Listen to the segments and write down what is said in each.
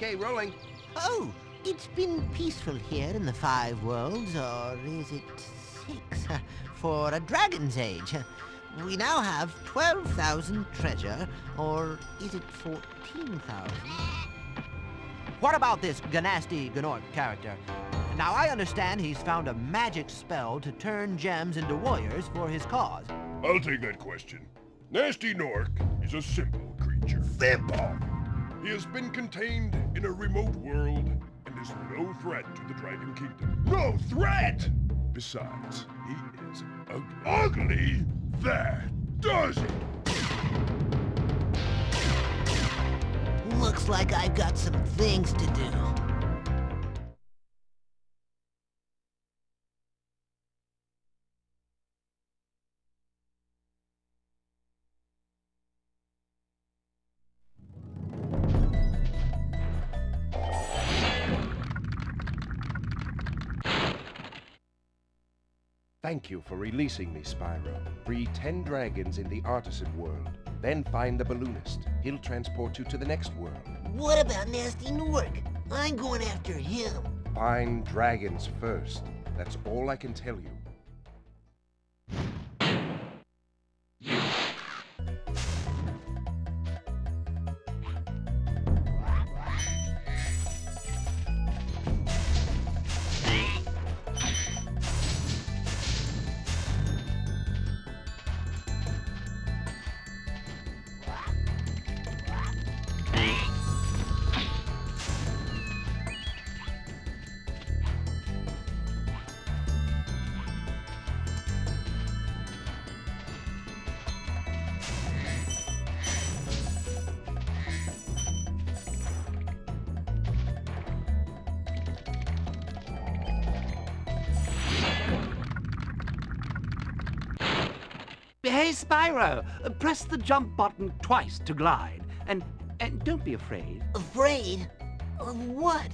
Okay, rolling. Oh, it's been peaceful here in the Five Worlds, or is it six? For a Dragon's Age. We now have 12,000 treasure, or is it 14,000? What about this Gnasty Gnorc character? Now, I understand he's found a magic spell to turn gems into warriors for his cause. I'll take that question. Gnasty Gnorc is a simple creature. Simple. He has been contained in a remote world and is no threat to the Dragon Kingdom. No threat! Besides, he is ugly. Ugly? That does it! Looks like I've got some things to do. Thank you for releasing me, Spyro. Free ten dragons in the artisan world. Then find the balloonist. He'll transport you to the next world. What about Gnasty Gnorc? I'm going after him. Find dragons first. That's all I can tell you. Hey, Spyro, press the jump button twice to glide. And, and don't be afraid. Afraid? Of what?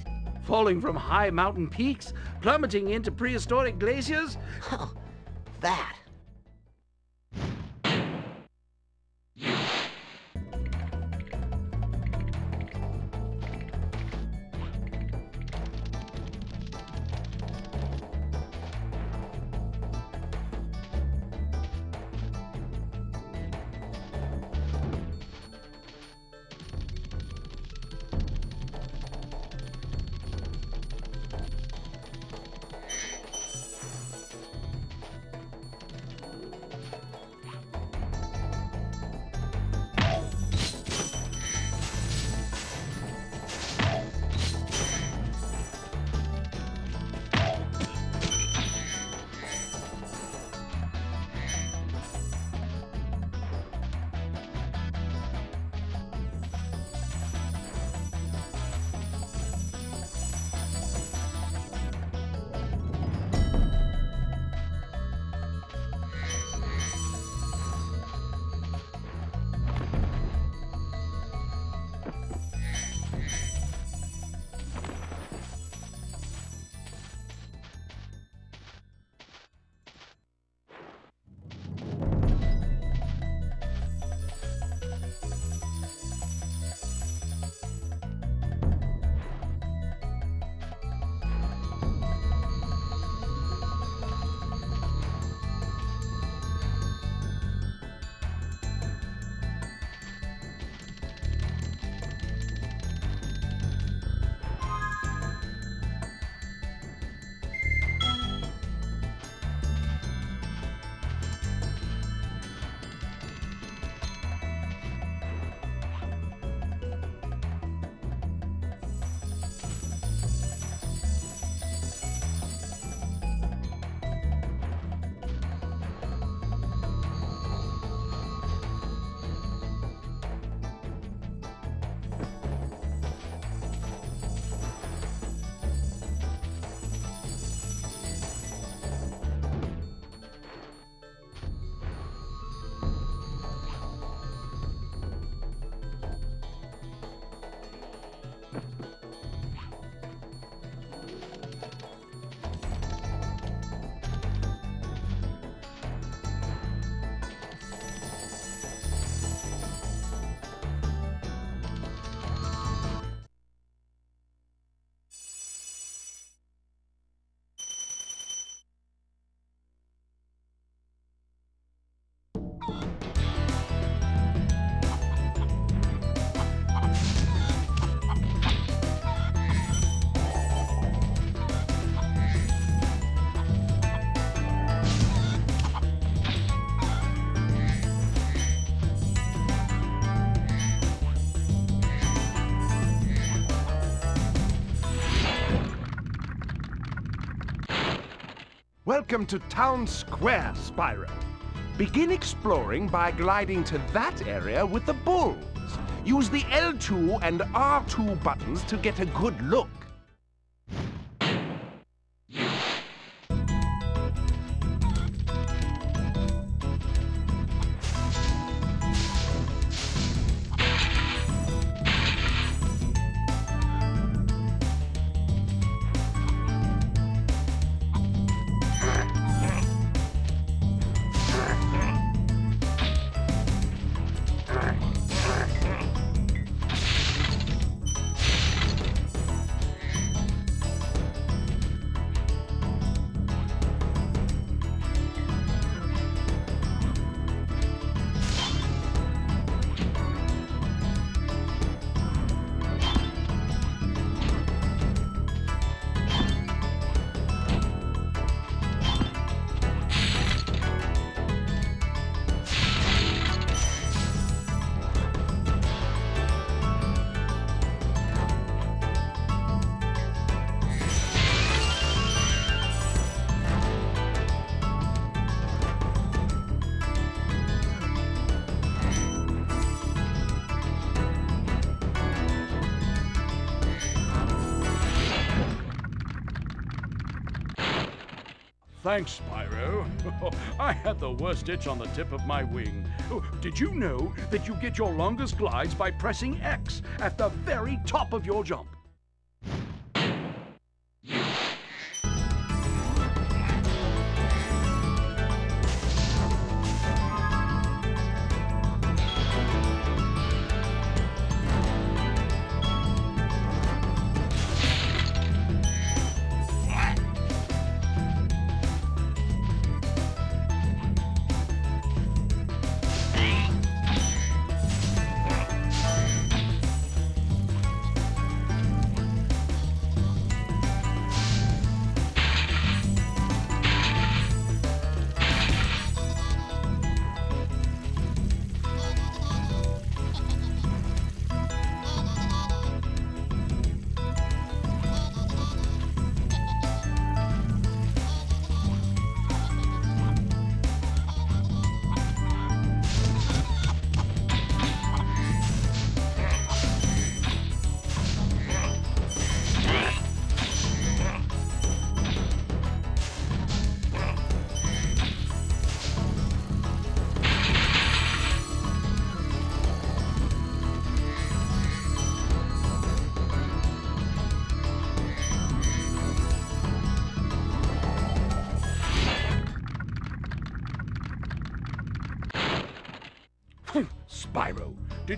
Falling from high mountain peaks, plummeting into prehistoric glaciers. Oh, that. Welcome to Town Square, Spyro. Begin exploring by gliding to that area with the bulls. Use the L2 and R2 buttons to get a good look. Thanks, Spyro. I had the worst itch on the tip of my wing. Oh, Did you know that you get your longest glides by pressing X at the very top of your jump?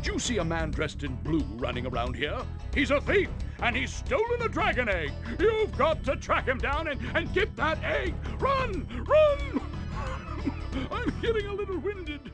Did you see a man dressed in blue running around here? He's a thief, and he's stolen a dragon egg. You've got to track him down and, and get that egg. Run! Run! I'm getting a little winded.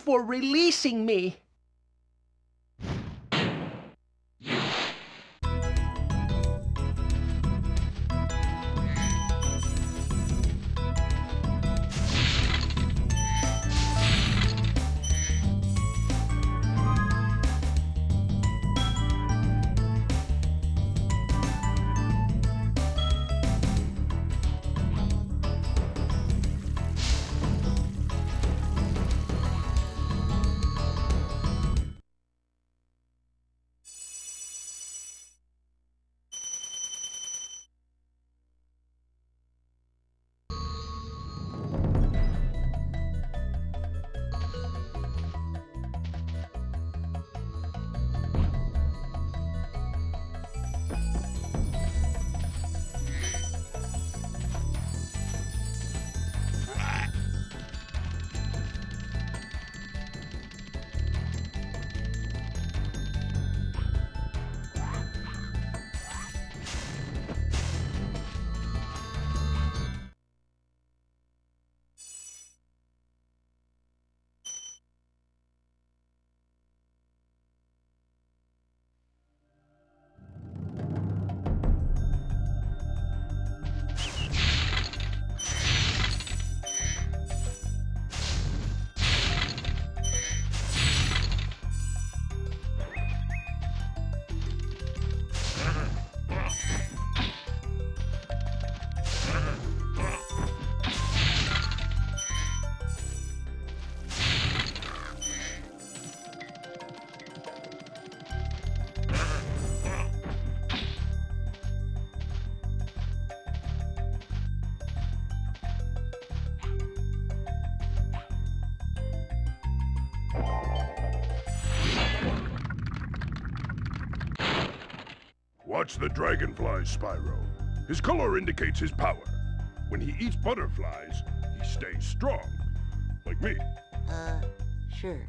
For releasing me. Watch the dragonfly, Spyro. His color indicates his power. When he eats butterflies, he stays strong. Like me. Uh, sure.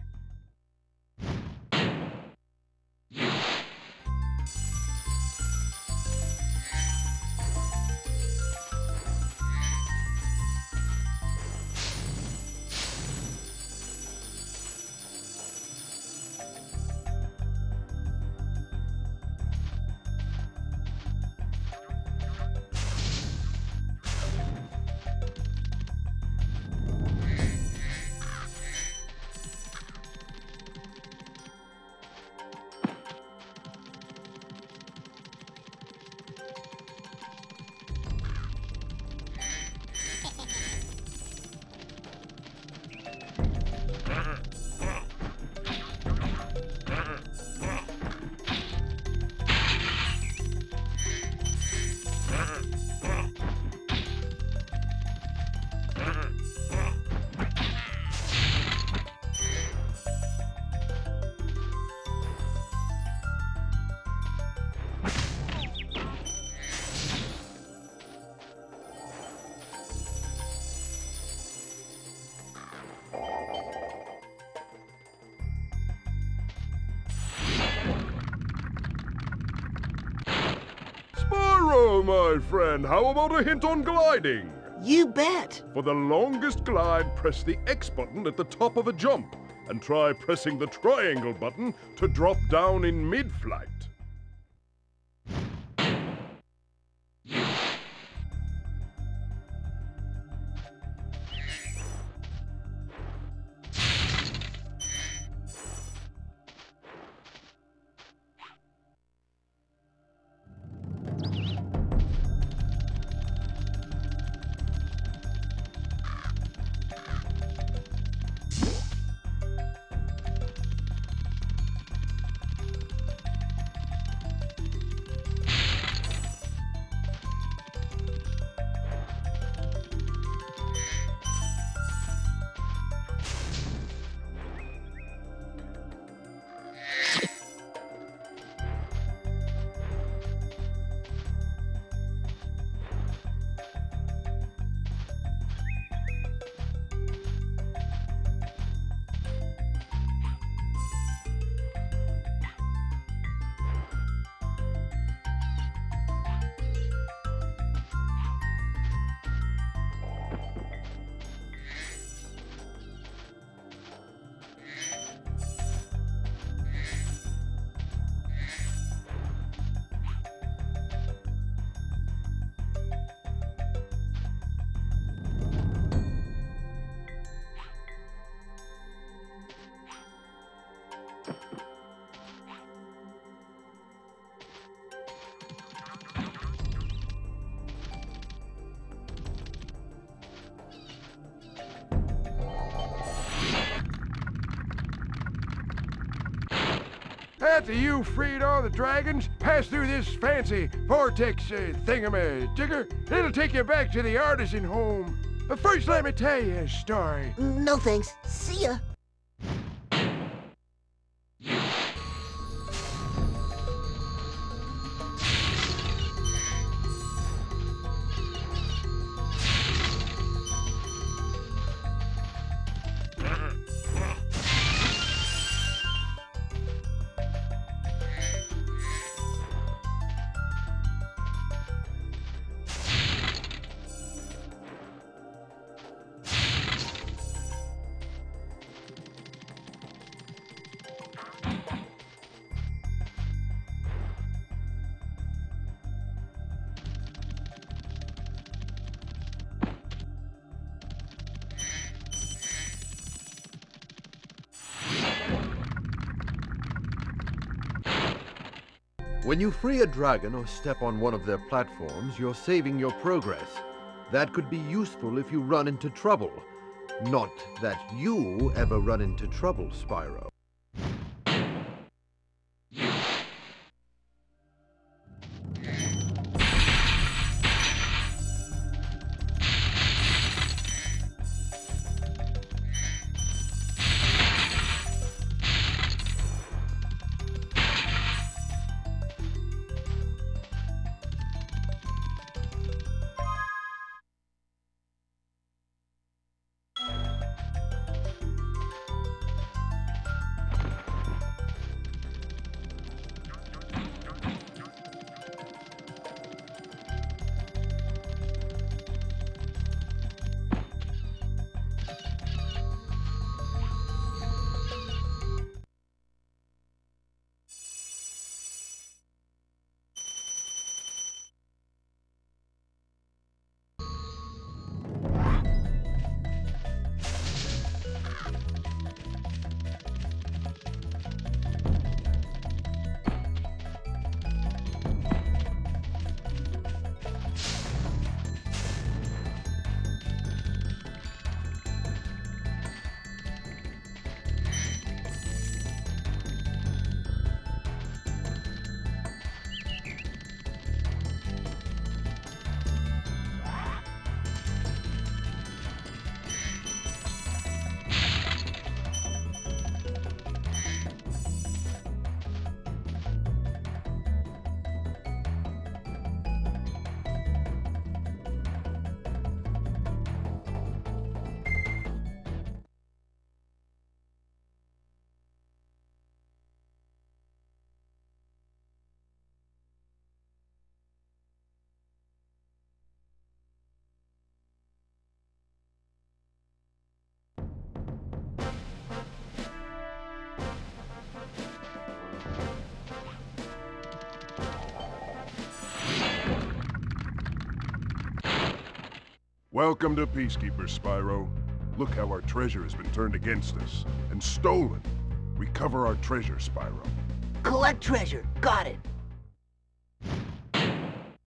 My friend, how about a hint on gliding? You bet. For the longest glide, press the X button at the top of a jump, and try pressing the triangle button to drop down in mid-flight. After you freed all the dragons, pass through this fancy vortex uh, thingamajigger. It'll take you back to the artisan home. But first, let me tell you a story. No thanks. See ya. When you free a dragon or step on one of their platforms, you're saving your progress. That could be useful if you run into trouble. Not that you ever run into trouble, Spyro. Welcome to Peacekeeper, Spyro. Look how our treasure has been turned against us and stolen. Recover our treasure, Spyro. Collect treasure. Got it.